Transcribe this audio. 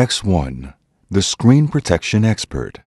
X1, the screen protection expert.